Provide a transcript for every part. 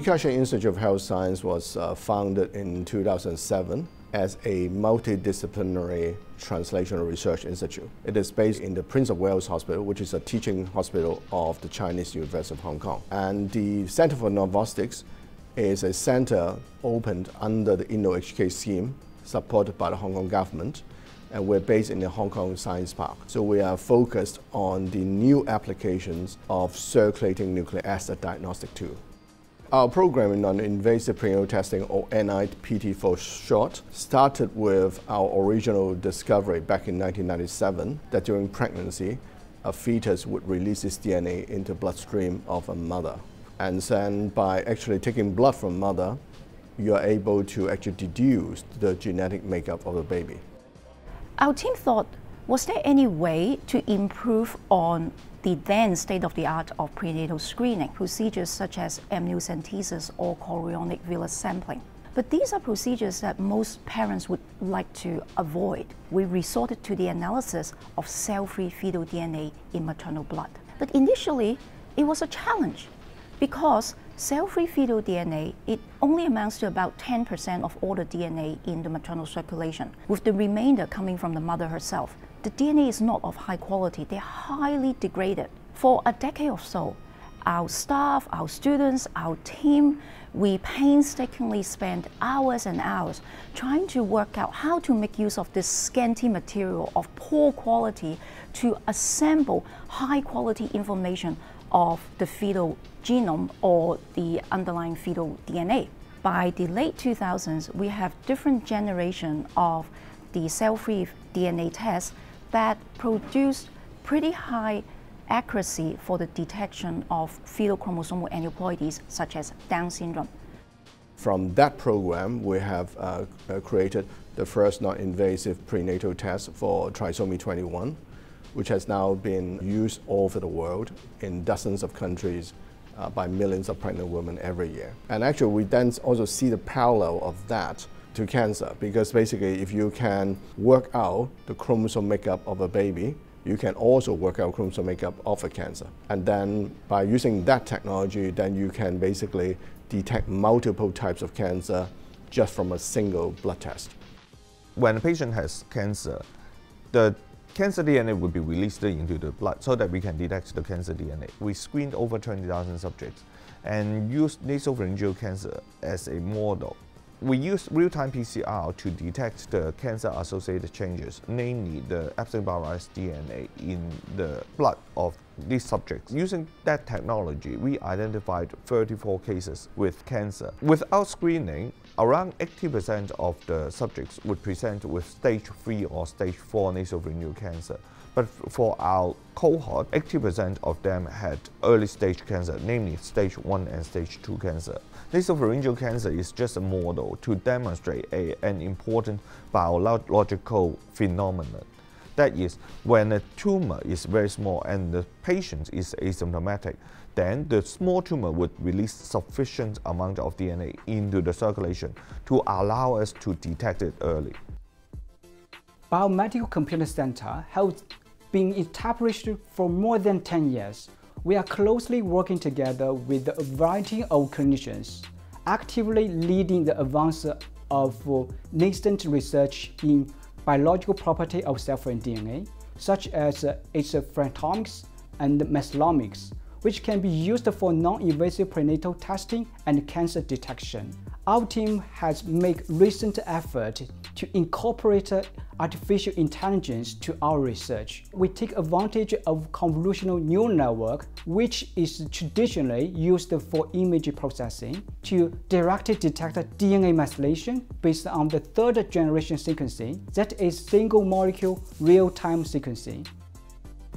Yikai Institute of Health Science was uh, founded in 2007 as a multidisciplinary translational research institute. It is based in the Prince of Wales Hospital, which is a teaching hospital of the Chinese University of Hong Kong. And the Center for Novostics is a center opened under the InnoHK scheme, supported by the Hong Kong government, and we're based in the Hong Kong Science Park. So we are focused on the new applications of circulating nucleic acid diagnostic tool. Our program in non-invasive prenatal testing, or NIPT for short, started with our original discovery back in 1997 that during pregnancy, a fetus would release its DNA into bloodstream of a mother. And then by actually taking blood from mother, you are able to actually deduce the genetic makeup of the baby. Our team thought, was there any way to improve on the then state-of-the-art of prenatal screening, procedures such as amniocentesis or chorionic villus sampling. But these are procedures that most parents would like to avoid. We resorted to the analysis of cell-free fetal DNA in maternal blood. But initially, it was a challenge because cell-free fetal DNA, it only amounts to about 10% of all the DNA in the maternal circulation, with the remainder coming from the mother herself the DNA is not of high quality, they're highly degraded. For a decade or so, our staff, our students, our team, we painstakingly spend hours and hours trying to work out how to make use of this scanty material of poor quality to assemble high quality information of the fetal genome or the underlying fetal DNA. By the late 2000s, we have different generation of the cell-free DNA tests that produced pretty high accuracy for the detection of fetal chromosomal aneuploidies such as Down syndrome. From that program, we have uh, uh, created the first non-invasive prenatal test for trisomy 21, which has now been used all over the world in dozens of countries uh, by millions of pregnant women every year. And actually, we then also see the parallel of that to cancer because basically if you can work out the chromosome makeup of a baby, you can also work out chromosome makeup of a cancer. And then by using that technology, then you can basically detect multiple types of cancer just from a single blood test. When a patient has cancer, the cancer DNA will be released into the blood so that we can detect the cancer DNA. We screened over 20,000 subjects and used nasopharyngeal cancer as a model we use real-time PCR to detect the cancer-associated changes, namely the Epstein-Barr virus DNA in the blood of these subjects. Using that technology, we identified 34 cases with cancer. Without screening, around 80% of the subjects would present with stage 3 or stage 4 nasopharyngeal cancer. But for our cohort, 80% of them had early stage cancer, namely stage 1 and stage 2 cancer. Nasopharyngeal cancer is just a model to demonstrate a, an important biological phenomenon. That is, when a tumor is very small and the patient is asymptomatic, then the small tumor would release sufficient amount of DNA into the circulation to allow us to detect it early. Biomedical Computer Center has been established for more than 10 years. We are closely working together with a variety of clinicians, actively leading the advance of nascent research in biological property of cell-free DNA, such as its fragmentomics and methylomics, which can be used for non-invasive prenatal testing and cancer detection. Our team has made recent effort to incorporate artificial intelligence to our research. We take advantage of convolutional neural network, which is traditionally used for image processing, to directly detect DNA methylation based on the third generation sequencing, that is single molecule real-time sequencing.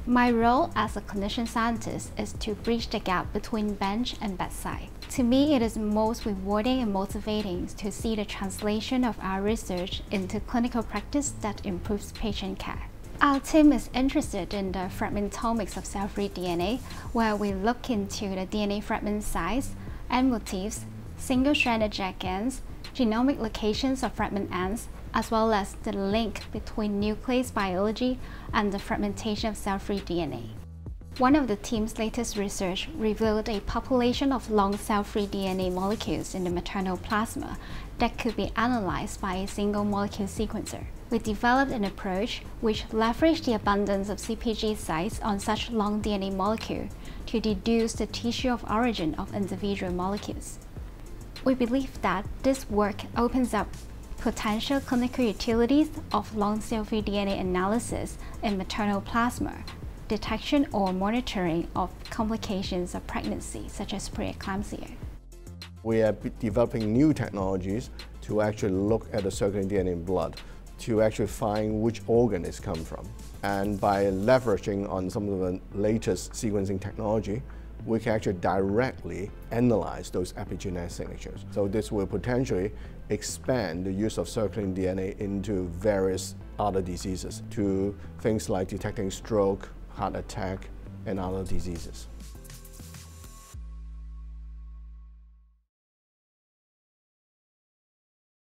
My role as a clinician scientist is to bridge the gap between bench and bedside. To me, it is most rewarding and motivating to see the translation of our research into clinical practice that improves patient care. Our team is interested in the fragmentomics of cell-free DNA, where we look into the DNA fragment size and motifs, single-stranded jagged ends, genomic locations of fragment ends, as well as the link between nuclease biology and the fragmentation of cell-free DNA. One of the team's latest research revealed a population of long cell-free DNA molecules in the maternal plasma that could be analyzed by a single molecule sequencer. We developed an approach which leveraged the abundance of CpG sites on such long DNA molecule to deduce the tissue of origin of individual molecules. We believe that this work opens up potential clinical utilities of long cell-free DNA analysis in maternal plasma detection or monitoring of complications of pregnancy, such as preeclampsia. We are developing new technologies to actually look at the circulating DNA in blood to actually find which organ it's come from. And by leveraging on some of the latest sequencing technology, we can actually directly analyze those epigenetic signatures. So this will potentially expand the use of circulating DNA into various other diseases to things like detecting stroke, heart attack, and other diseases.